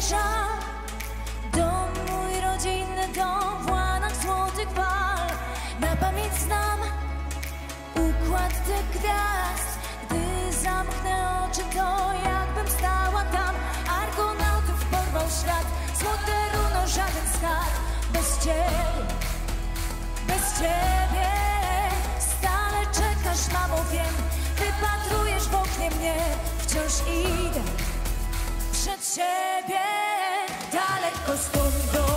cisza Dom, mój rodzinny dom W łanach złotych fal Na pamięć znam Układ tych gwiazd. Gdy zamknę oczy to Jakbym stała tam. Argonautów porwał ślad Złote runo, żaden skarb. Bez ciebie Bez ciebie Stale czekasz, mamo, wiem. Wypatrujesz w oknie mnie Wciąż idę ciebie daleko stąd do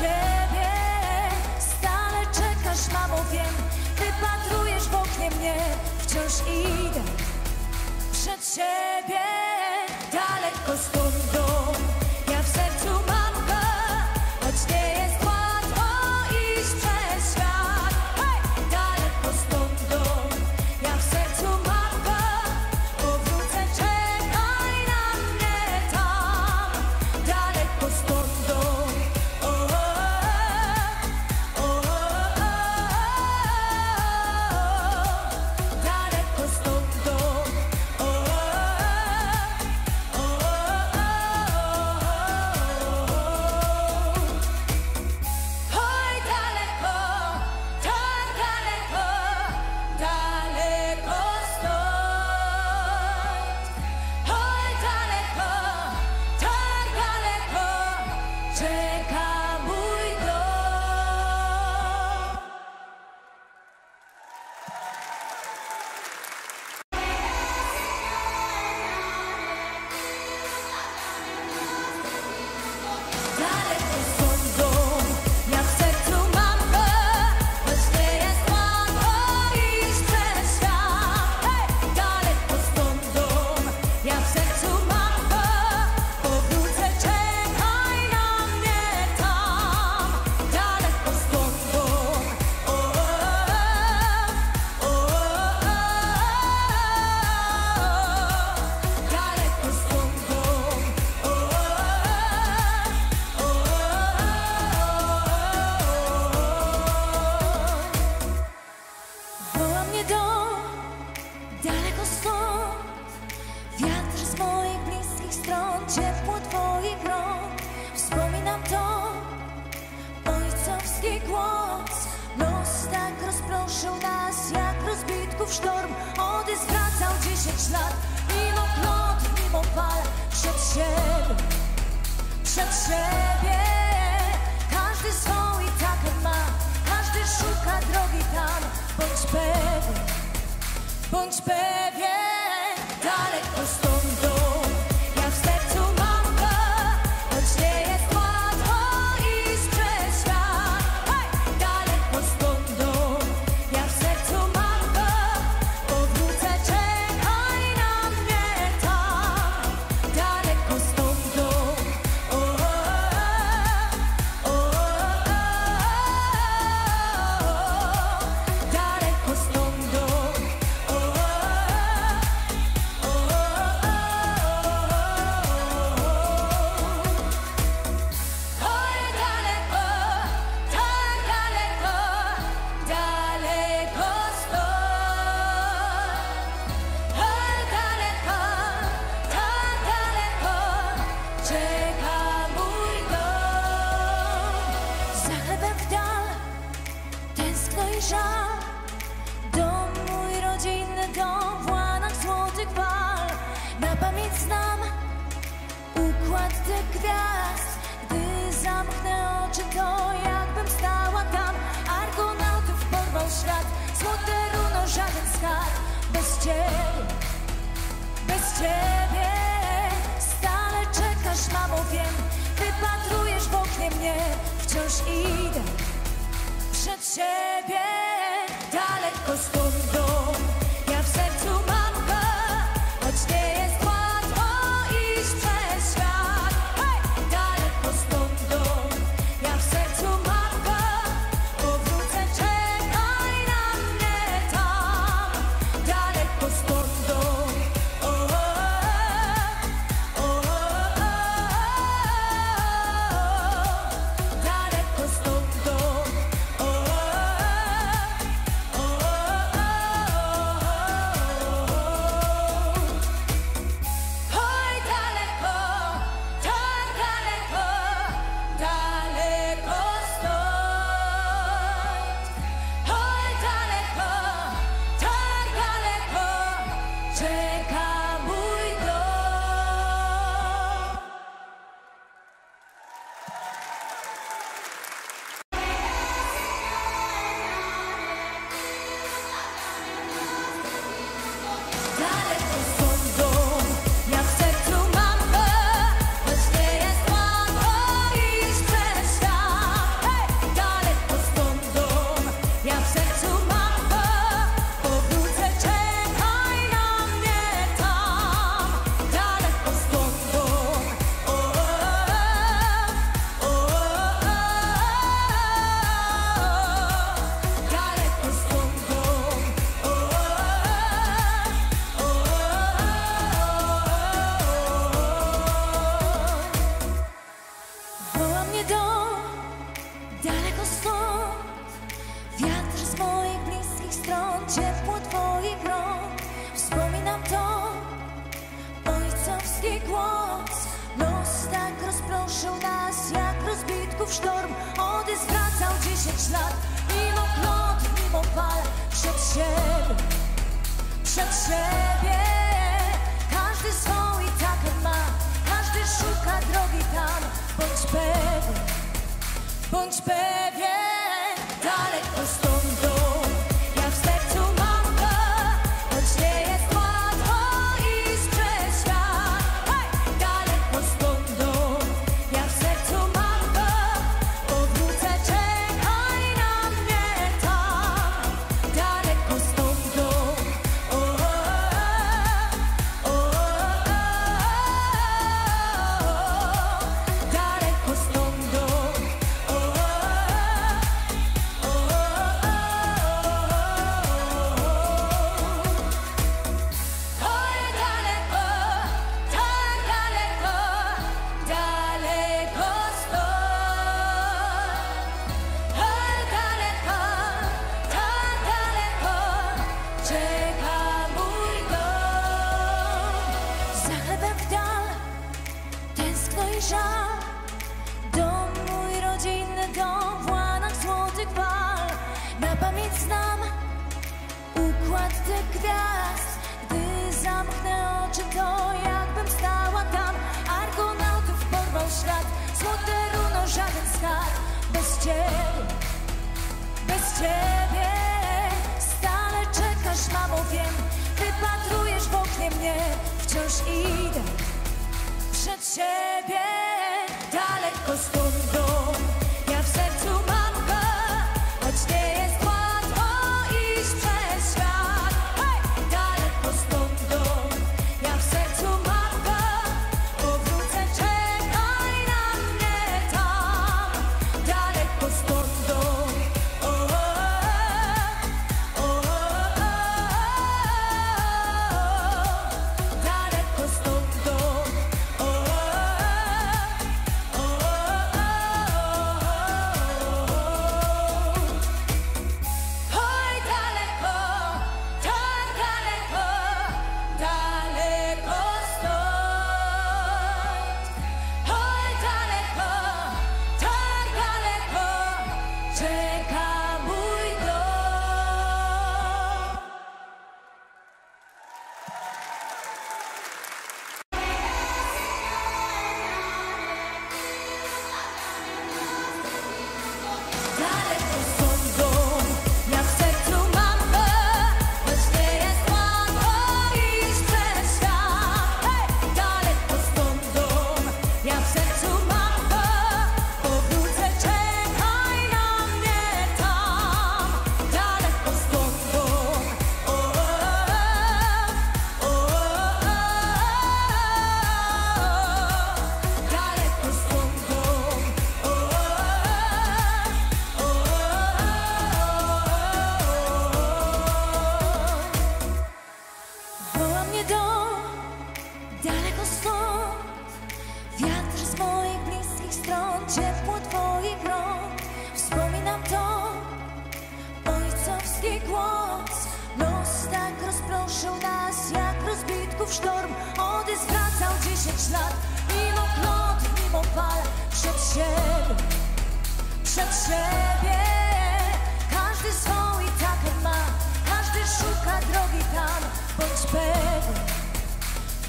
ciebie. Stale czekasz, mamo, wiem. Wypatrujesz w oknie mnie. Wciąż idę przed siebie. Daleko stąd. stron, ciepło Twoich rąk. Wspominam to, ojcowski głos. Los tak rozproszył nas, jak rozbitków sztorm. Ody zwracał dziesięć lat, mimo klątw, mimo fal. Przed siebie, przed siebie. Każdy swój tak ma, każdy szuka drogi tam. Bądź pewien, bądź pewien, daleko stoi wciąż idę przed siebie. krążył nas jak rozbitków sztorm. Ody zwracał dziesięć lat. Mimo kląt, mimo fal. Przed siebie, przed siebie. Każdy swą i taką ma. Każdy szuka drogi tam. Bądź pewny, bądź pewny.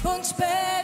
Bądź pewien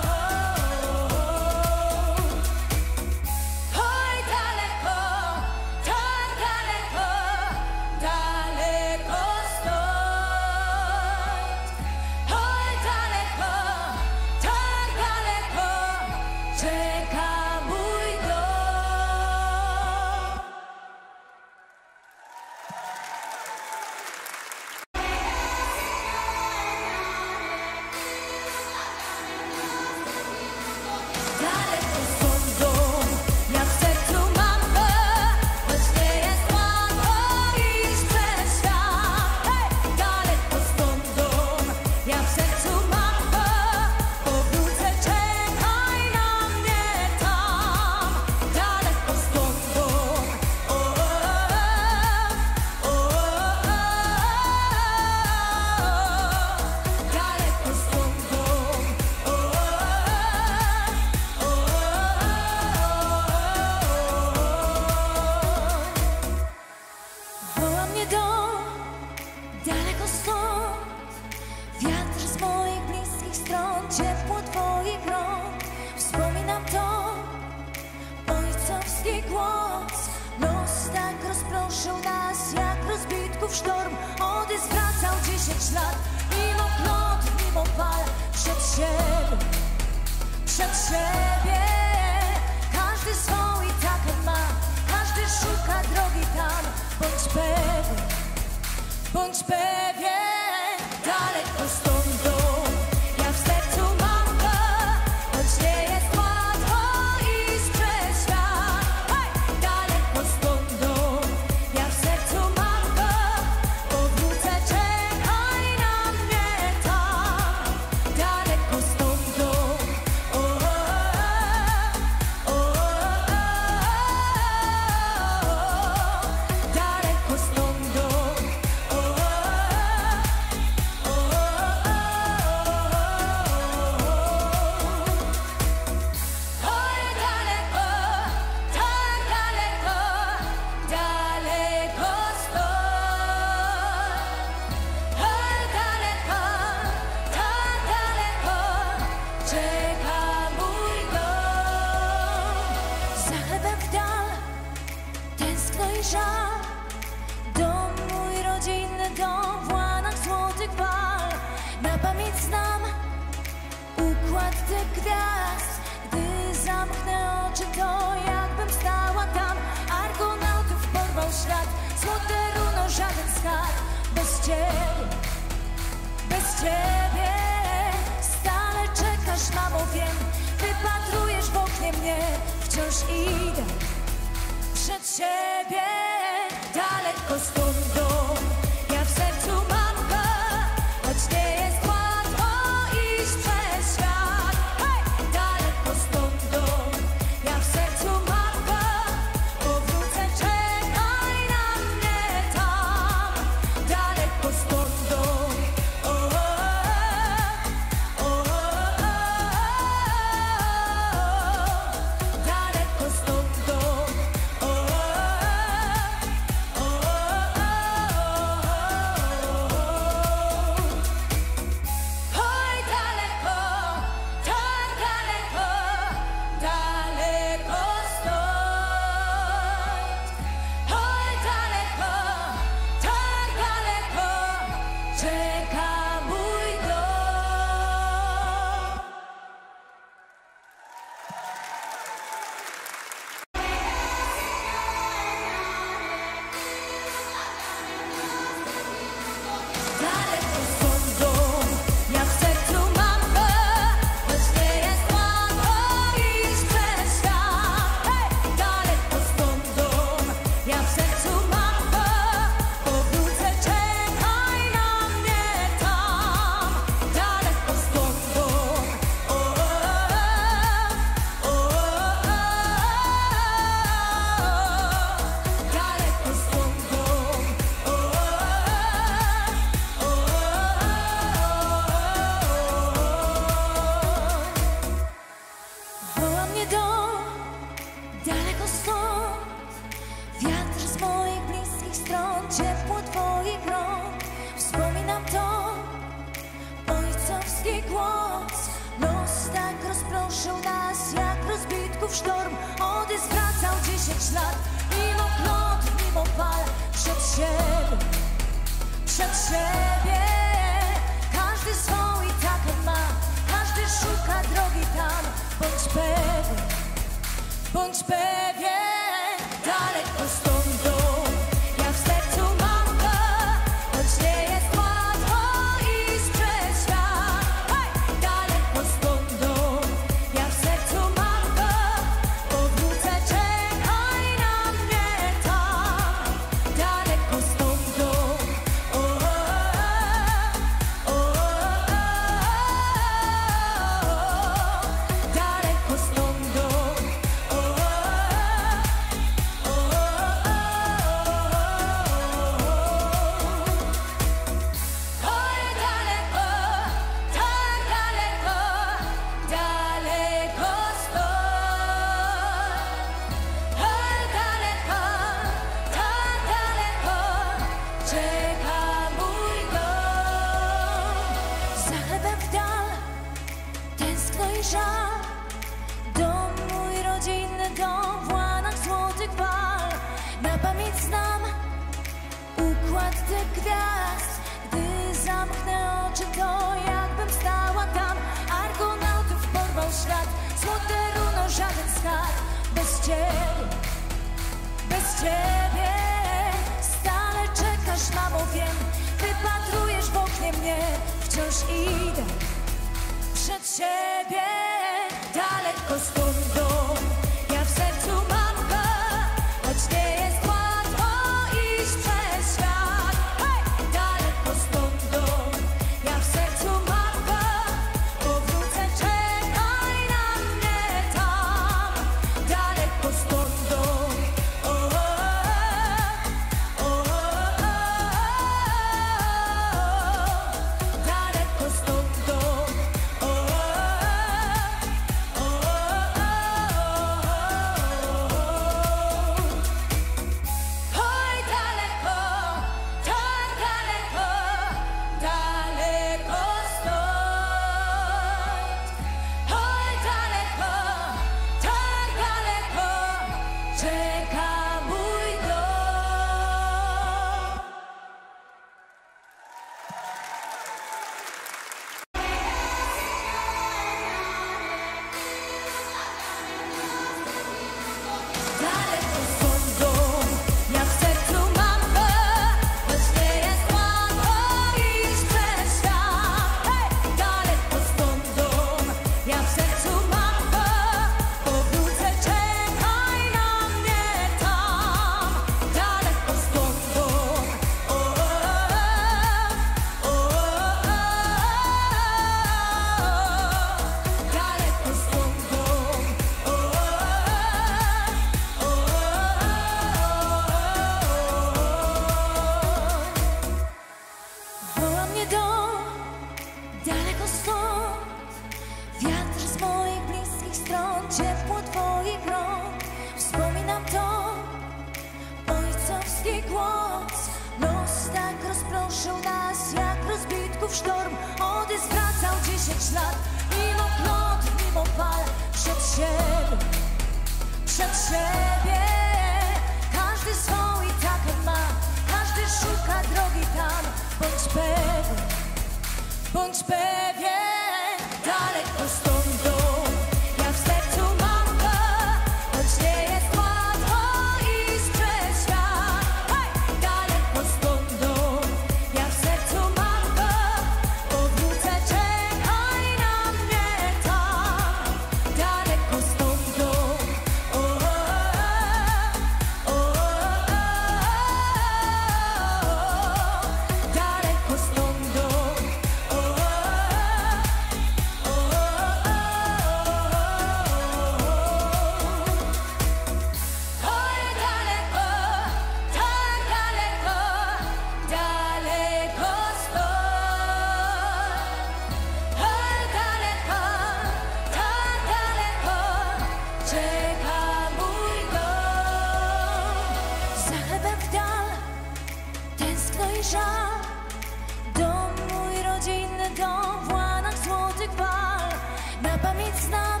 pamięć znam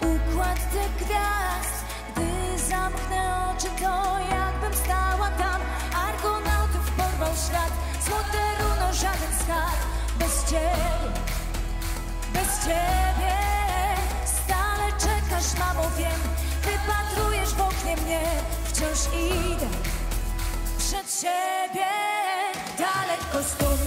układ tych gwiazd. Gdy zamknę oczy to jakbym stała tam. Argonautów porwał ślad Złote runo, żaden skarb. Bez ciebie, bez ciebie Stale czekasz, mamo, wiem. Wypatrujesz w oknie mnie Wciąż idę przed siebie. Daleko stąd.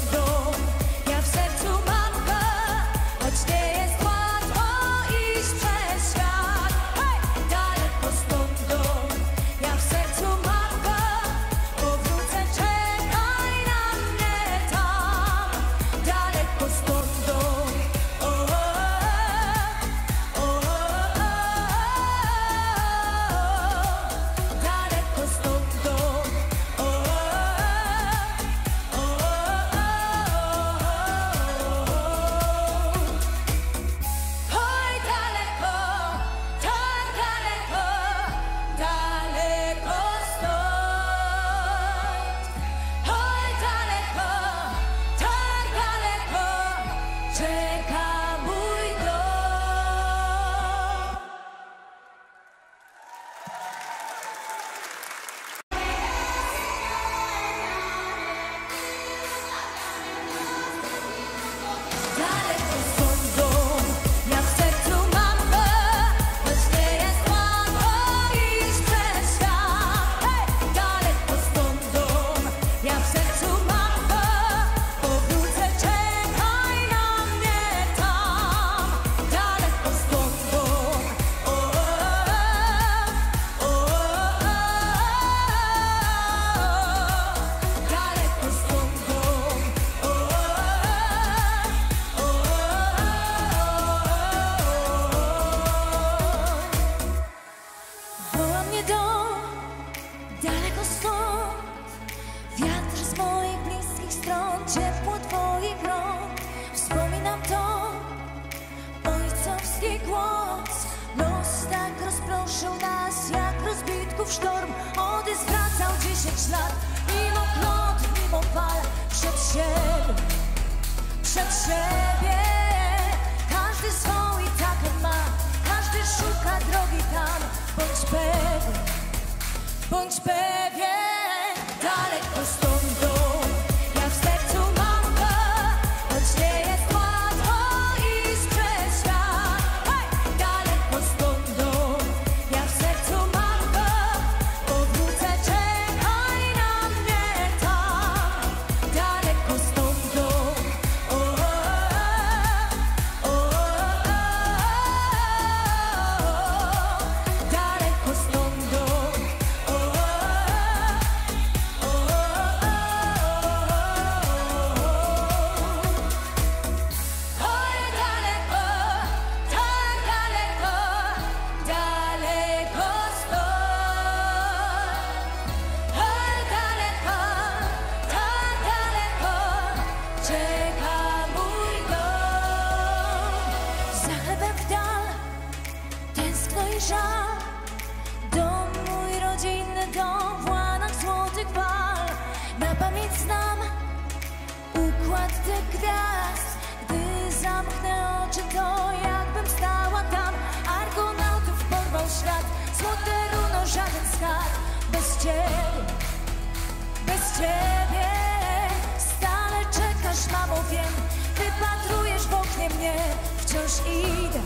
idę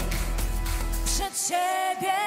przed Ciebie.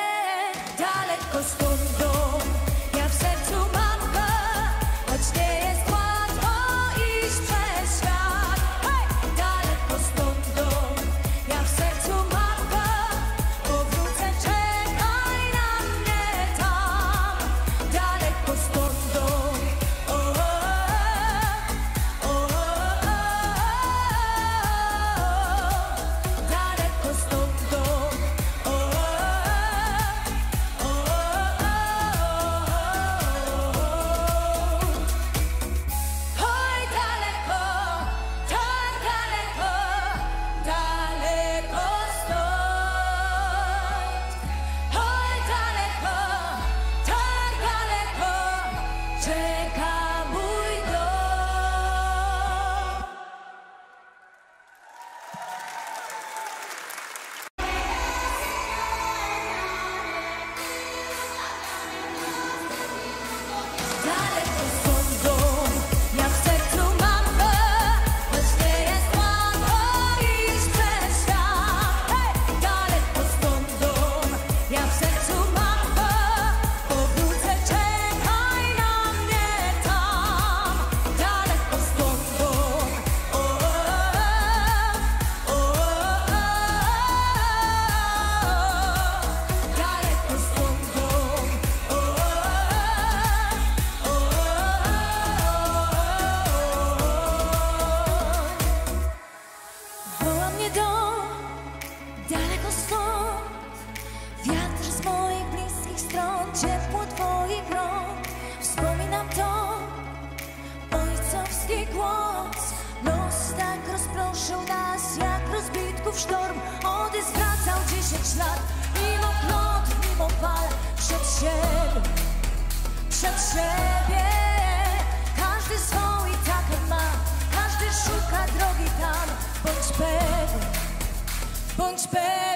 ciepło Twoich rąk. Wspominam to Ojcowski głos. Los tak rozproszył nas Jak rozbitków sztorm. Ody zwracał dziesięć lat Mimo plot, mimo fal. Przed siebie Przed siebie. Każdy swój tak ma Każdy szuka drogi tam. Bądź pewien Bądź pewien.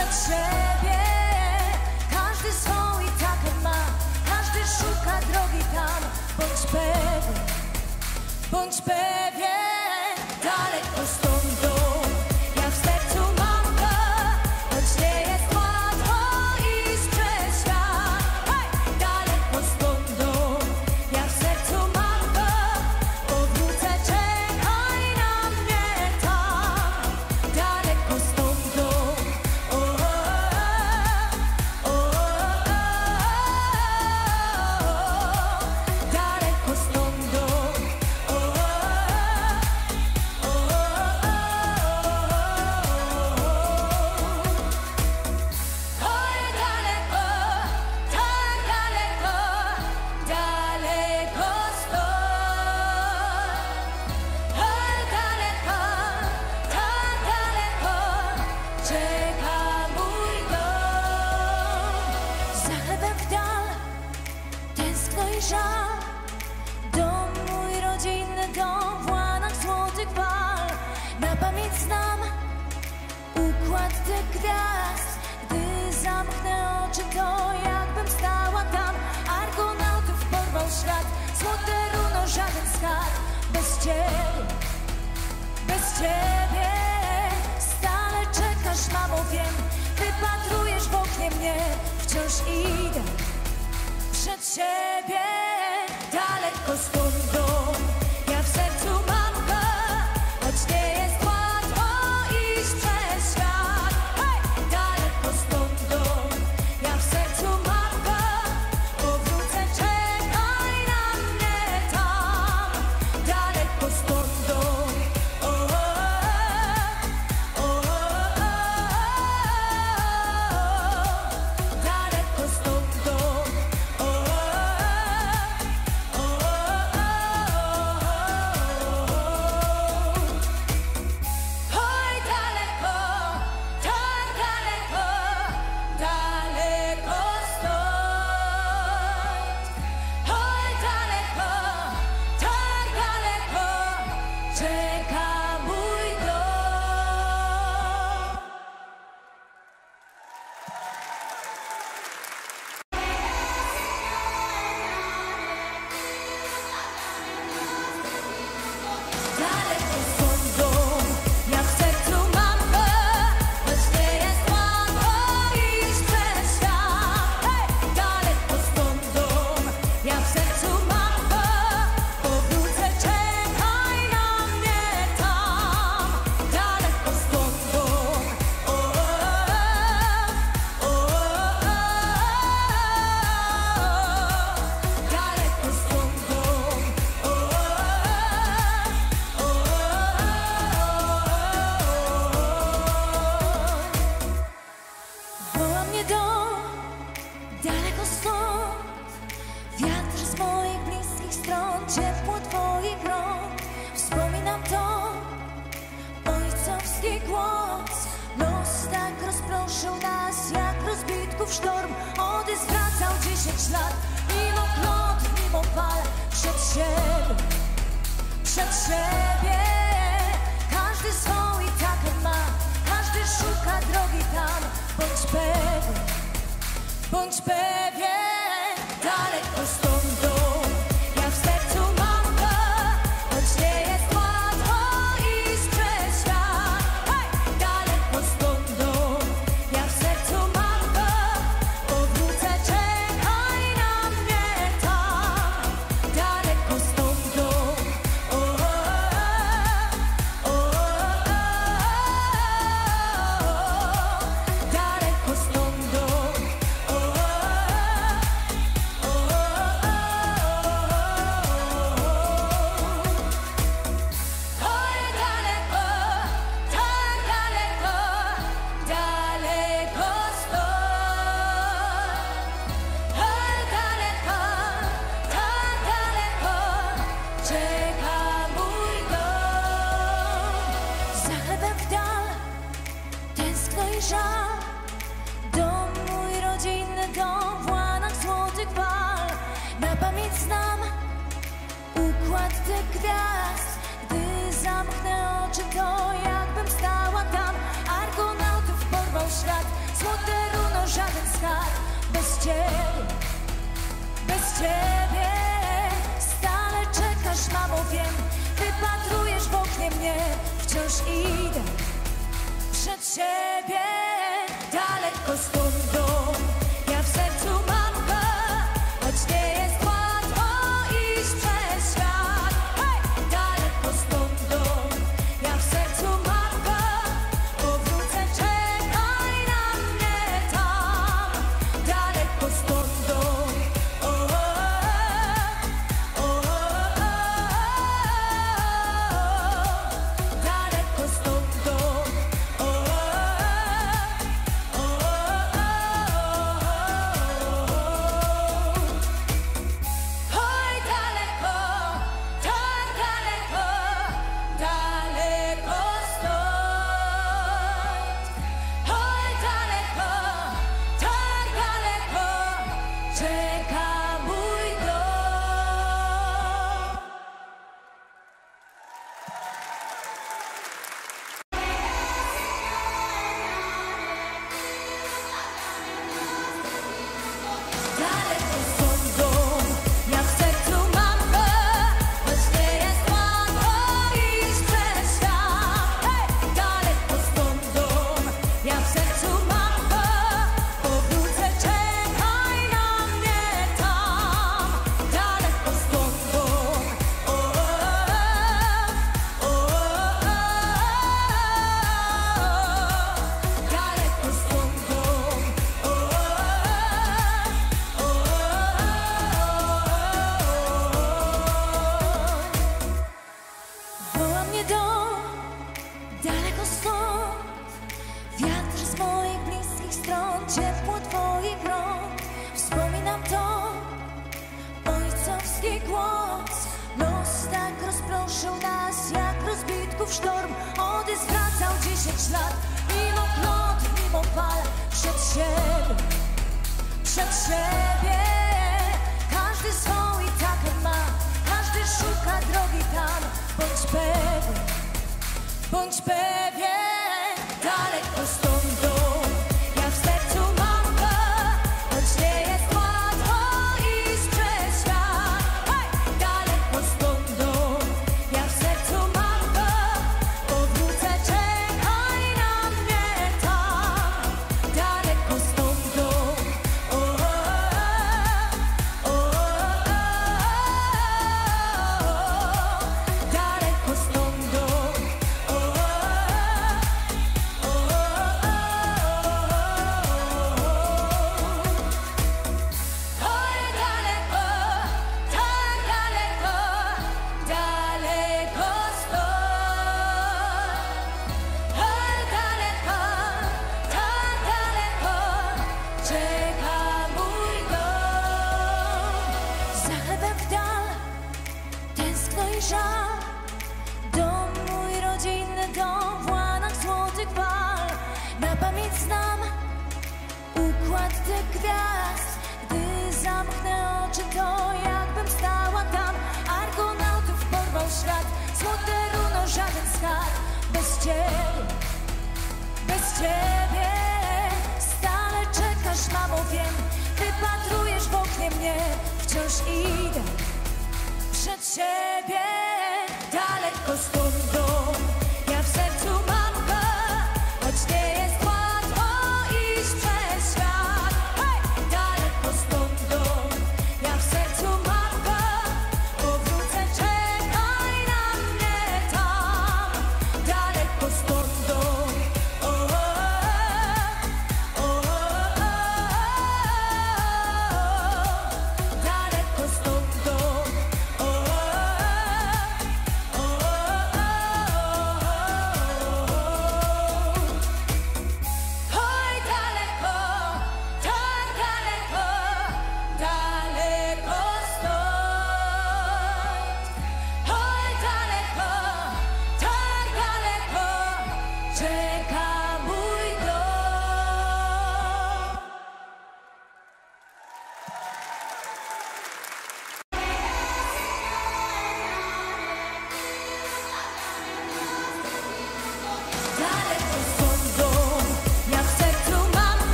przed siebie. Każdy swój tak ma Każdy szuka drogi tam. Bądź pewien, bądź pewien.